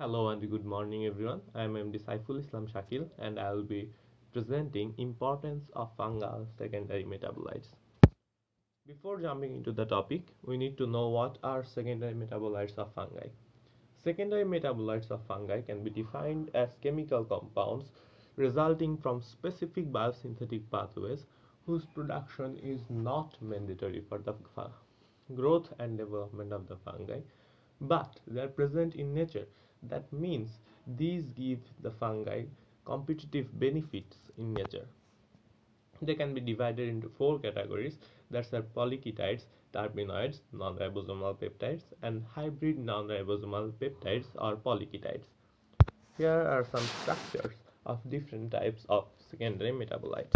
Hello and good morning everyone. I am MD Saiful Islam Shakil and I will be presenting importance of fungal secondary metabolites. Before jumping into the topic, we need to know what are secondary metabolites of fungi. Secondary metabolites of fungi can be defined as chemical compounds resulting from specific biosynthetic pathways whose production is not mandatory for the growth and development of the fungi, but they are present in nature that means these give the fungi competitive benefits in nature. They can be divided into four categories that are polyketides, terpenoids, non-ribosomal peptides, and hybrid non-ribosomal peptides or polyketides. Here are some structures of different types of secondary metabolites.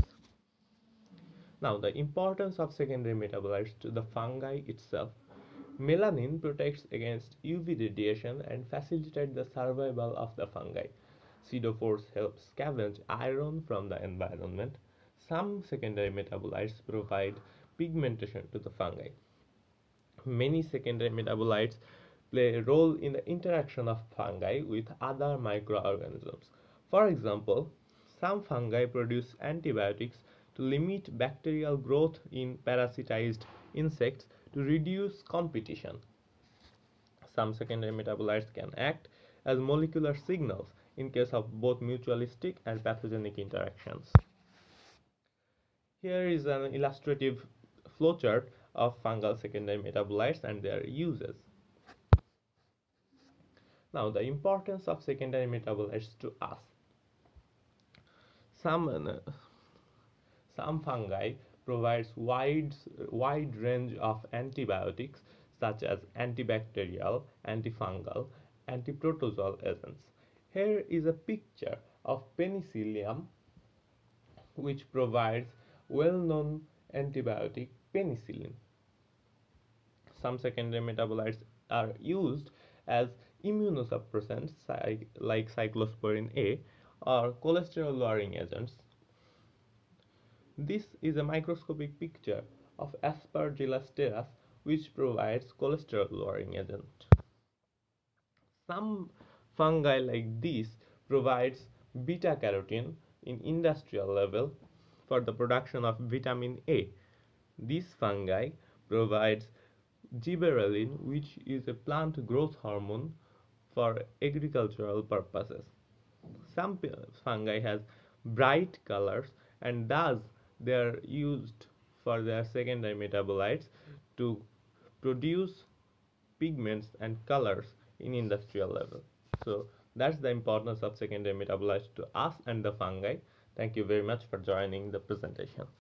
Now, the importance of secondary metabolites to the fungi itself Melanin protects against UV radiation and facilitates the survival of the fungi. Siderophores help scavenge iron from the environment. Some secondary metabolites provide pigmentation to the fungi. Many secondary metabolites play a role in the interaction of fungi with other microorganisms. For example, some fungi produce antibiotics to limit bacterial growth in parasitized insects to reduce competition. Some secondary metabolites can act as molecular signals in case of both mutualistic and pathogenic interactions. Here is an illustrative flowchart of fungal secondary metabolites and their uses. Now, the importance of secondary metabolites to us. Some, uh, some fungi provides wide, wide range of antibiotics such as antibacterial, antifungal, antiprotozoal agents. Here is a picture of penicillium which provides well-known antibiotic penicillin. Some secondary metabolites are used as immunosuppressants like cyclosporin A or cholesterol lowering agents this is a microscopic picture of Aspergillus terreus which provides cholesterol lowering agent. Some fungi like this provides beta carotene in industrial level for the production of vitamin A. This fungi provides gibberellin which is a plant growth hormone for agricultural purposes. Some fungi has bright colors and thus they are used for their secondary metabolites to produce pigments and colors in industrial level. So that's the importance of secondary metabolites to us and the fungi. Thank you very much for joining the presentation